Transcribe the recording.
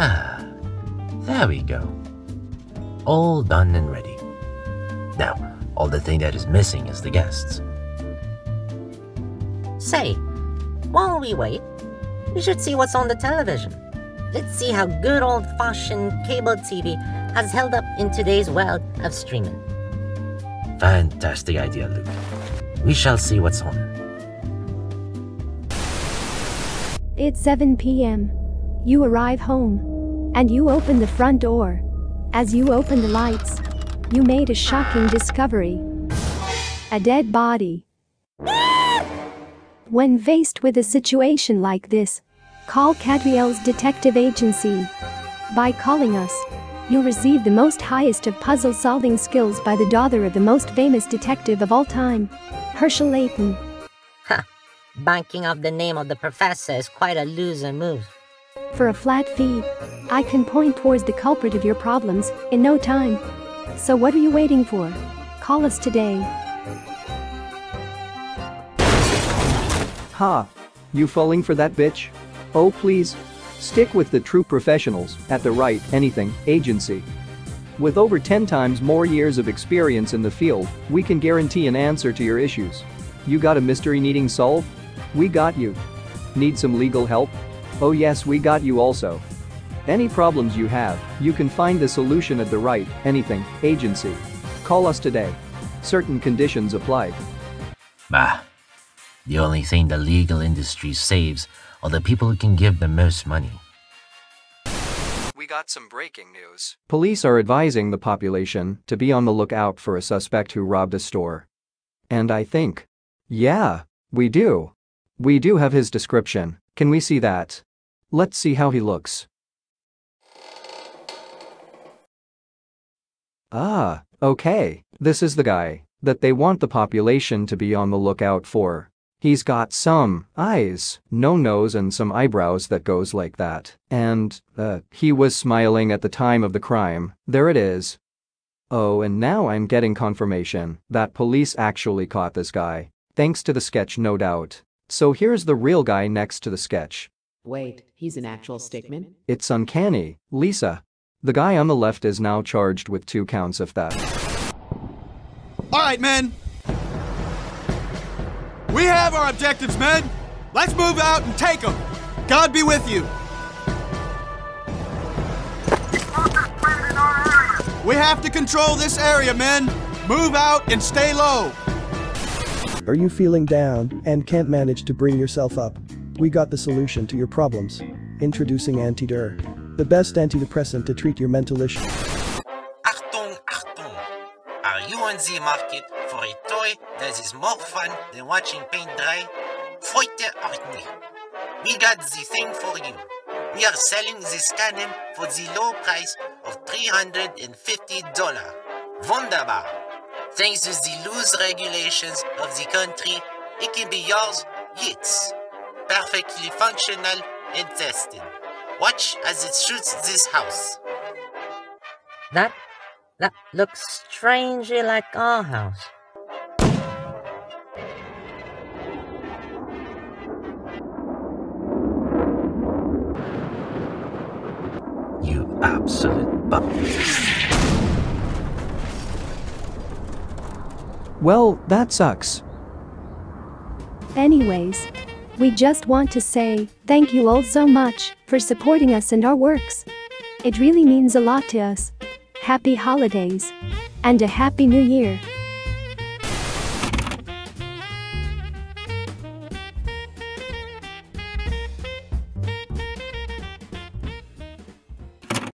Ah, there we go. All done and ready. Now, all the thing that is missing is the guests. Say, while we wait, we should see what's on the television. Let's see how good old fashioned cable TV has held up in today's world of streaming. Fantastic idea, Luke. We shall see what's on. It's 7 p.m. You arrive home. And you open the front door. As you open the lights, you made a shocking discovery. A dead body. When faced with a situation like this, call Katrielle's detective agency. By calling us, you'll receive the most highest of puzzle solving skills by the daughter of the most famous detective of all time, Herschel Layton. Ha! Banking off the name of the professor is quite a loser move. For a flat fee, I can point towards the culprit of your problems in no time. So what are you waiting for? Call us today. Ha! You falling for that bitch? Oh please. Stick with the true professionals at the Wright anything agency. With over 10 times more years of experience in the field, we can guarantee an answer to your issues. You got a mystery needing solve? We got you. Need some legal help? Oh yes we got you also. Any problems you have, you can find the solution at the Wright anything agency. Call us today. Certain conditions apply. Bah. The only thing the legal industry saves are the people who can give the most money. We got some breaking news. Police are advising the population to be on the lookout for a suspect who robbed a store. And I think. Yeah, we do. We do have his description. Can we see that? Let's see how he looks. Ah, okay. This is the guy that they want the population to be on the lookout for. He's got some eyes, no nose and some eyebrows that goes like that. And, uh, he was smiling at the time of the crime. There it is. Oh and now I'm getting confirmation that police actually caught this guy. Thanks to the sketch no doubt. So here's the real guy next to the sketch. Wait, he's an actual stickman? It's uncanny, Lisa. The guy on the left is now charged with two counts of theft. All right, men. We have our objectives, men. Let's move out and take them. God be with you. We have to control this area, men. Move out and stay low. Are you feeling down and can't manage to bring yourself up? We got the solution to your problems. Introducing Antidur, the best antidepressant to treat your mental issues. Achtung, Achtung! Are you on the market for a toy that is more fun than watching paint dry? Heute Ordnung! We got the thing for you. We are selling this cannon for the low price of $350. Wunderbar! Thanks to the loose regulations of the country, it can be yours yet. Perfectly functional and tested. Watch as it shoots this house. That that looks strangely like our house. You absolute bum. Well, that sucks. Anyways, we just want to say thank you all so much for supporting us and our works. It really means a lot to us. Happy holidays and a happy new year.